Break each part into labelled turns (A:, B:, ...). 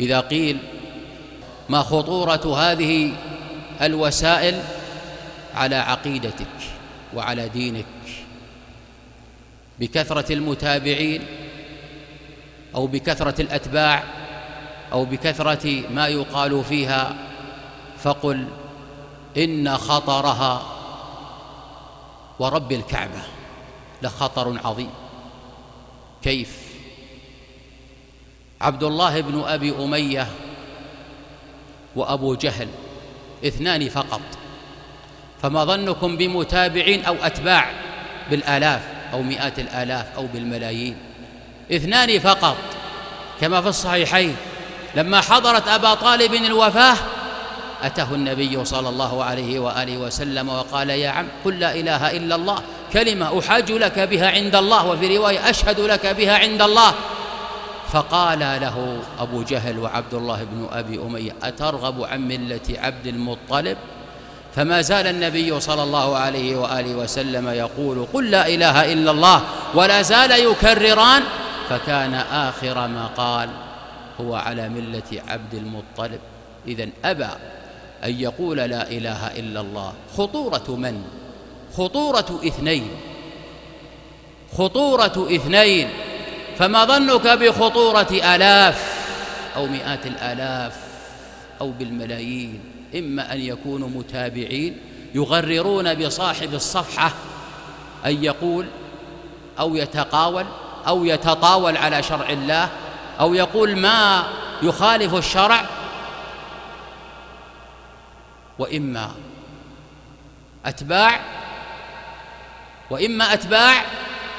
A: إذا قيل ما خطورة هذه الوسائل على عقيدتك وعلى دينك بكثرة المتابعين أو بكثرة الأتباع أو بكثرة ما يقال فيها فقل إن خطرها ورب الكعبة لخطر عظيم. كيف؟ عبد الله بن أبي أمية وأبو جهل اثنان فقط. فما ظنكم بمتابعين أو أتباع بالآلاف أو مئات الآلاف أو بالملايين. اثنان فقط كما في الصحيحين. لما حضرت أبا طالب الوفاة أتاه النبي صلى الله عليه وآله وسلم وقال يا عم قل لا إله إلا الله كلمة أحاج لك بها عند الله وفي رواية أشهد لك بها عند الله. فقال له أبو جهل وعبد الله بن أبي أمية أترغب عن ملة عبد المطلب؟ فما زال النبي صلى الله عليه وآله وسلم يقول قل لا إله إلا الله ولا زال يكرران. فكان آخر ما قال هو على ملة عبد المطلب. إذا أبى أن يقول لا إله إلا الله. خطورة من؟ خطورة اثنين. خطورة اثنين. فما ظنك بخطورة آلاف أو مئات الآلاف أو بالملايين إما أن يكونوا متابعين يغررون بصاحب الصفحة أن يقول أو يتقاول أو يتطاول على شرع الله أو يقول ما يخالف الشرع وإما أتباع وإما أتباع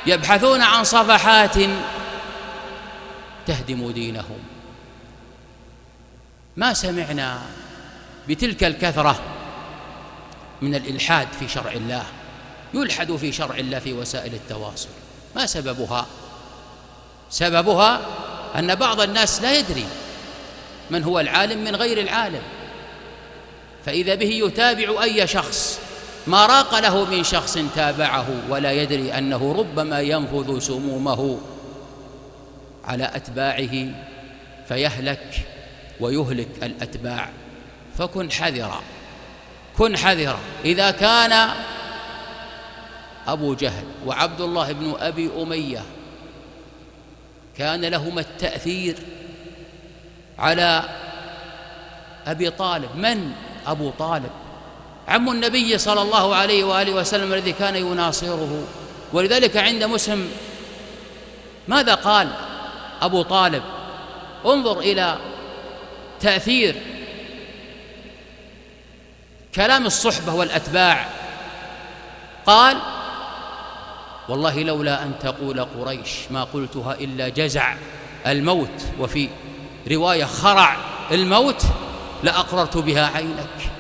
A: يبحثون عن صفحات تهدم دينهم. ما سمعنا بتلك الكثرة من الإلحاد في شرع الله يلحد في شرع الله في وسائل التواصل. ما سببها؟ سببها أن بعض الناس لا يدري من هو العالم من غير العالم. فإذا به يتابع أي شخص ما راق له من شخص تابعه ولا يدري أنه ربما ينفذ سمومه على أتباعه فيهلك ويهلك الأتباع. فكن حذرا كن حذرا. إذا كان أبو جهل وعبد الله بن أبي أمية كان لهما التأثير على أبي طالب. من أبو طالب؟ عم النبي صلى الله عليه وآله وسلم الذي كان يناصره. ولذلك عند مسلم ماذا قال؟ أبو طالب. انظر إلى تأثير كلام الصحبة والأتباع. قال والله لولا أن تقول قريش ما قلتها إلا جزع الموت وفي رواية خرع الموت لأقررت بها عينك.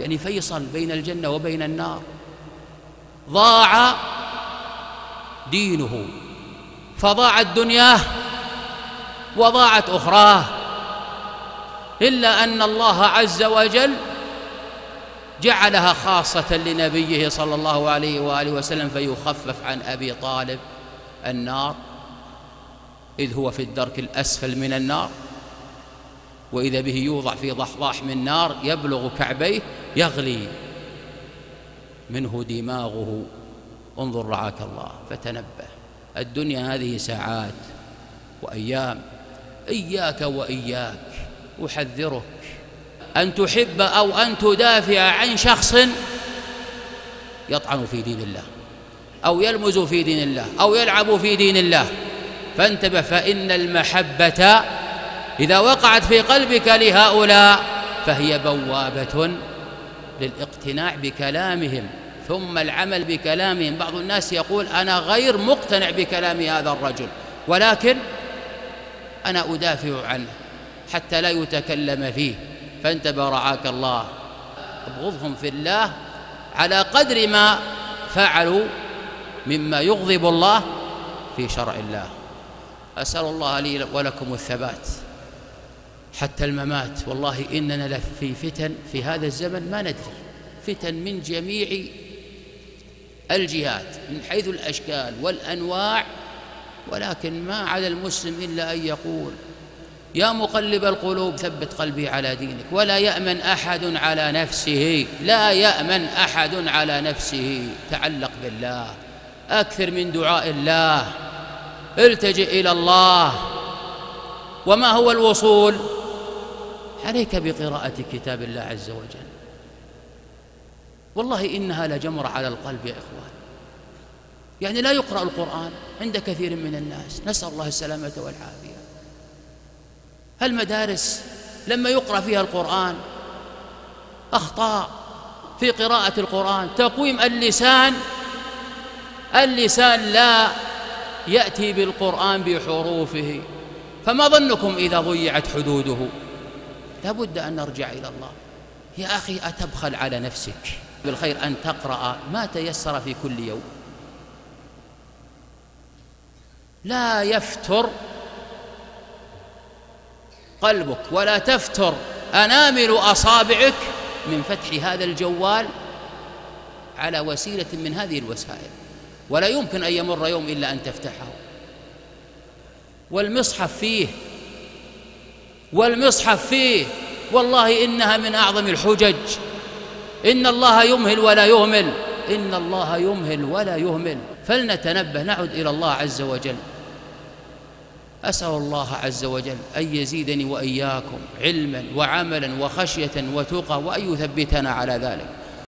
A: يعني فيصل بين الجنة وبين النار. ضاع دينه فضاعت دنياه وضاعت أخراه إلا أن الله عز وجل جعلها خاصة لنبيه صلى الله عليه وآله وسلم فيخفف عن أبي طالب النار إذ هو في الدرك الأسفل من النار وإذا به يوضع في ضحضاح من نار يبلغ كعبيه يغلي منه دماغه. انظر رعاك الله فتنبه. الدنيا هذه ساعات وأيام إياك وإياك أحذرك. أن تحب أو أن تدافع عن شخص يطعن في دين الله أو يلمز في دين الله أو يلعب في دين الله. فانتبه فإن المحبة إذا وقعت في قلبك لهؤلاء فهي بوابة للاقتناع بكلامهم. ثم العمل بكلامهم. بعض الناس يقول أنا غير مقتنع بكلام هذا الرجل ولكن أنا أدافع عنه حتى لا يتكلم فيه فانتبه رعاك الله. أبغضهم في الله على قدر ما فعلوا مما يغضب الله في شرع الله. أسأل الله لي ولكم الثبات حتى الممات. والله إننا لفي فتن في هذا الزمن ما ندري فتن من جميع الجهات من حيث الأشكال والأنواع ولكن ما على المسلم إلا أن يقول يا مقلب القلوب ثبت قلبي على دينك ولا يأمن أحد على نفسه. لا يأمن أحد على نفسه. تعلق بالله أكثر من دعاء الله التجئ إلى الله. وما هو الوصول؟ عليك بقراءة كتاب الله عز وجل. والله إنها لجمرة على القلب يا إخوان. يعني لا يقرأ القرآن عند كثير من الناس. نسأل الله السلامة والعافية. المدارس لما يقرأ فيها القرآن أخطاء في قراءة القرآن. تقويم اللسان اللسان لا يأتي بالقرآن بحروفه. فما ظنكم إذا ضيعت حدوده؟ لابد أن نرجع إلى الله. يا أخي أتبخل على نفسك. بالخير أن تقرأ ما تيسر في كل يوم. لا يفتر قلبك ولا تفتر. أنامل أصابعك من فتح هذا الجوال على وسيلة من هذه الوسائل. ولا يمكن أن يمر يوم إلا أن تفتحه. والمصحف فيه والمصحف فيه والله إنها من أعظم الحجج. إن الله يمهل ولا يهمل. إن الله يمهل ولا يهمل. فلنتنبه نعد إلى الله عز وجل. أسأل الله عز وجل أن يزيدني وإياكم علما وعملا وخشية وتقى وأن يثبتنا على ذلك.